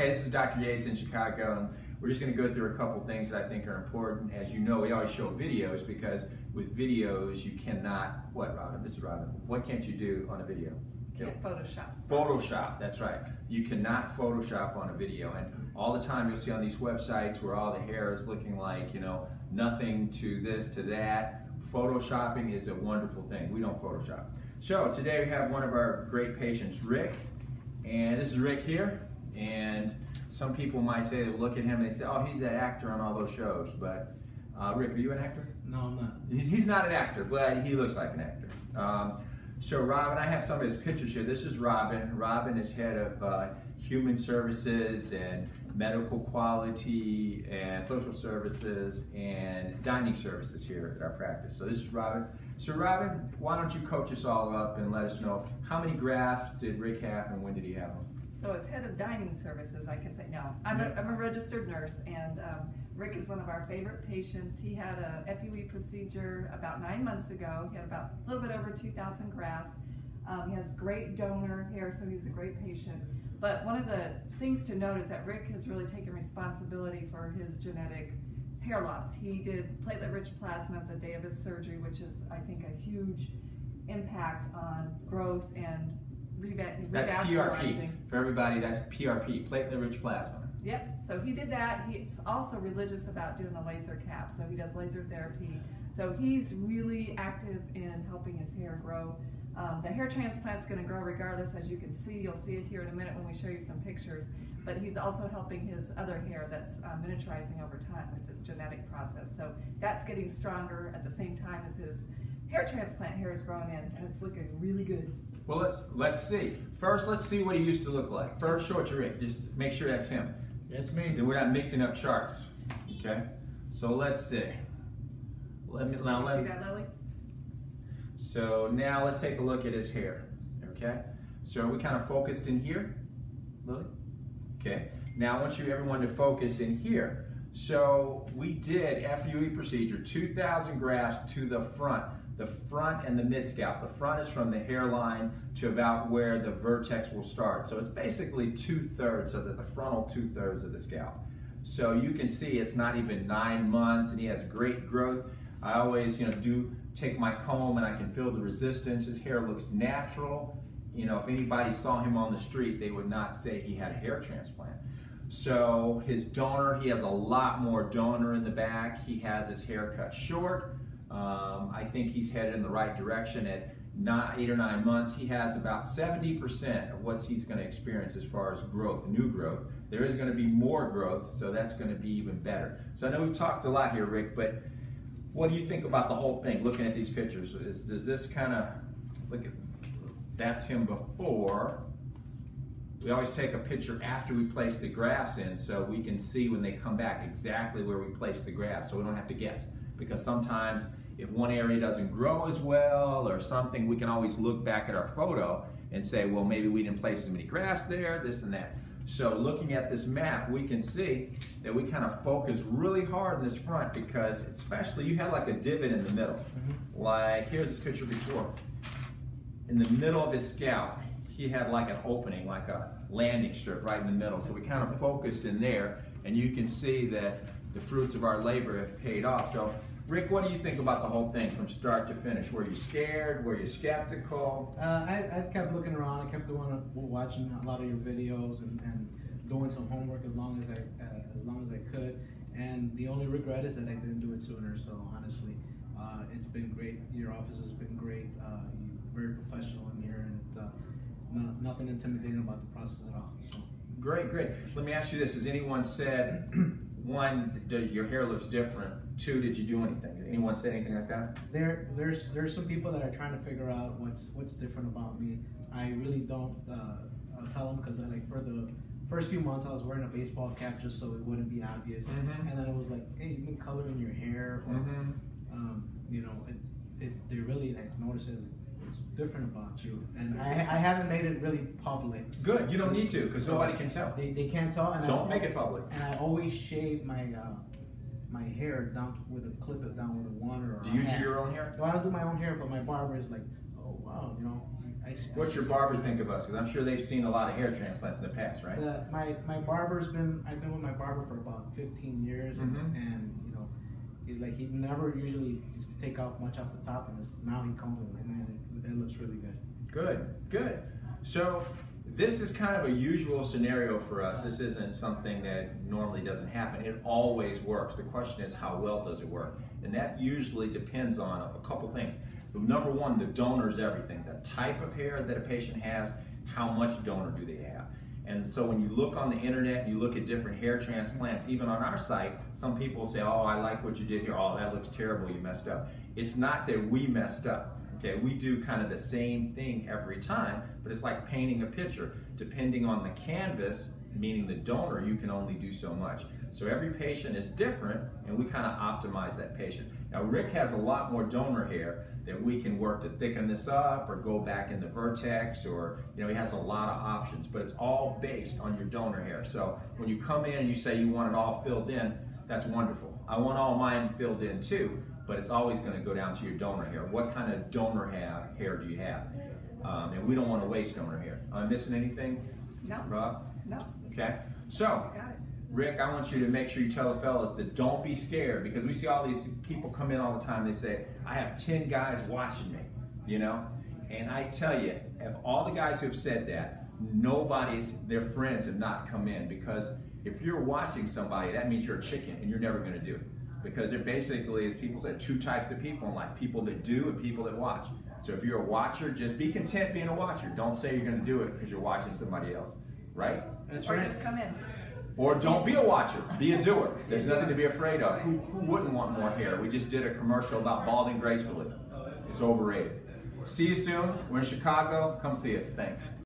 Hey, this is Dr. Yates in Chicago, and we're just going to go through a couple things that I think are important. As you know, we always show videos because with videos you cannot, what Robin, this is Robin, what can't you do on a video? Can't Photoshop. Photoshop, that's right. You cannot Photoshop on a video. And all the time you'll see on these websites where all the hair is looking like, you know, nothing to this, to that. Photoshopping is a wonderful thing. We don't Photoshop. So today we have one of our great patients, Rick. And this is Rick here. And some people might say, they look at him and they say, oh, he's that actor on all those shows. But uh, Rick, are you an actor? No, I'm not. He's not an actor, but he looks like an actor. Um, so Robin, I have some of his pictures here. This is Robin. Robin is head of uh, human services and medical quality and social services and dining services here at our practice. So this is Robin. So Robin, why don't you coach us all up and let us know how many grafts did Rick have and when did he have them? So as head of dining services, I can say no. I'm a, I'm a registered nurse, and um, Rick is one of our favorite patients. He had a FUE procedure about nine months ago. He had about a little bit over 2,000 grafts. Um, he has great donor hair, so he's a great patient. But one of the things to note is that Rick has really taken responsibility for his genetic hair loss. He did platelet-rich plasma the day of his surgery, which is, I think, a huge impact on growth and that's PRP. For everybody, that's PRP, platelet-rich plasma. Yep, so he did that. He's also religious about doing the laser cap, so he does laser therapy. So he's really active in helping his hair grow. Um, the hair transplant's gonna grow regardless, as you can see. You'll see it here in a minute when we show you some pictures. But he's also helping his other hair that's uh, miniaturizing over time with this genetic process. So that's getting stronger at the same time as his hair transplant hair is growing in, and it's looking really good. Well, let's let's see. First, let's see what he used to look like. First, show it to Rick. Just make sure that's him. That's me. Then we're not mixing up charts. Okay. So let's see. Let me now. Let, me. see that, Lily? So now let's take a look at his hair. Okay. So are we kind of focused in here, Lily? Okay. Now I want you everyone to focus in here. So we did FUE procedure, 2,000 grafts to the front the front and the mid scalp. The front is from the hairline to about where the vertex will start. So it's basically two thirds of the, frontal two thirds of the scalp. So you can see it's not even nine months and he has great growth. I always, you know, do take my comb and I can feel the resistance. His hair looks natural. You know, if anybody saw him on the street, they would not say he had a hair transplant. So his donor, he has a lot more donor in the back. He has his hair cut short. Um, I think he's headed in the right direction at eight or nine months. He has about 70% of what he's going to experience as far as growth, new growth. There is going to be more growth, so that's going to be even better. So I know we've talked a lot here, Rick, but what do you think about the whole thing, looking at these pictures? Is, does this kind of, look at, that's him before. We always take a picture after we place the grafts in so we can see when they come back exactly where we place the grafts so we don't have to guess. Because sometimes if one area doesn't grow as well or something, we can always look back at our photo and say, well, maybe we didn't place as many grafts there, this and that. So looking at this map, we can see that we kind of focus really hard in this front because especially you have like a divot in the middle. Mm -hmm. Like, here's this picture before. In the middle of his scalp, he had like an opening, like a landing strip right in the middle. So we kind of focused in there and you can see that the fruits of our labor have paid off. So Rick, what do you think about the whole thing from start to finish? Were you scared? Were you skeptical? Uh, I, I kept looking around. I kept doing watching a lot of your videos and, and doing some homework as long as I uh, as long as I could. And the only regret is that I didn't do it sooner. So honestly, uh, it's been great. Your office has been great. Uh, you're very professional in here, and uh, no, nothing intimidating about the process at all. So. Great, great. Let me ask you this: Has anyone said? One, your hair looks different. Two, did you do anything? Did anyone say anything like that? There, there's, there's some people that are trying to figure out what's, what's different about me. I really don't uh, tell them because like for the first few months, I was wearing a baseball cap just so it wouldn't be obvious. Mm-hmm. And then it was like, hey, you've been coloring your hair, or mm-hmm. um, you know, it, it, they really like notice it different about you, and I, I haven't made it really public. Good, you don't need to, because so nobody can tell. They, they can't tell. And don't I, make it public. And I always shave my uh, my hair down with a clip it down with a one or. Do you do your own hair? Well, I don't do my own hair, but my barber is like, oh wow, you know, I, I What's your barber think of us? Because I'm sure they've seen a lot of hair transplants in the past, right? The, my my barber's been I've been with my barber for about 15 years, and, Mhm. and you know, he's like he never usually just take off much off the top, and it's, now he comes in man, it, it looks really good. Good, good. So this is kind of a usual scenario for us. This isn't something that normally doesn't happen. It always works. The question is how well does it work? And that usually depends on a couple things. Number one, the donor is everything. The type of hair that a patient has, how much donor do they have? And so when you look on the internet and you look at different hair transplants, even on our site, some people say, oh, I like what you did here. Oh, that looks terrible. You messed up. It's not that we messed up. Okay, we do kind of the same thing every time, but it's like painting a picture. Depending on the canvas, meaning the donor, you can only do so much. So every patient is different, and we kind of optimize that patient. Now, Rick has a lot more donor hair that we can work to thicken this up or go back in the vertex, or, you know, he has a lot of options, but it's all based on your donor hair. So when you come in and you say you want it all filled in, that's wonderful. I want all mine filled in too, but it's always going to go down to your donor hair. What kind of donor hair, hair do you have? Um, and we don't want to waste donor hair. Am I missing anything, No, Rob? no, Okay. So, got it. Rick, I want you to make sure you tell the fellas that don't be scared because we see all these people come in all the time. They say, I have 10 guys watching me, you know? And I tell you, of all the guys who have said that, nobody's, their friends have not come in because if you're watching somebody, that means you're a chicken and you're never going to do it. Because there basically, as people say, two types of people in life people that do and people that watch. So if you're a watcher, just be content being a watcher. Don't say you're going to do it because you're watching somebody else, right? That's Or right. just come in. Or don't be a watcher, be a doer. There's nothing to be afraid of. Who, who wouldn't want more hair? We just did a commercial about balding gracefully. It's overrated. See you soon. We're in Chicago. Come see us. Thanks.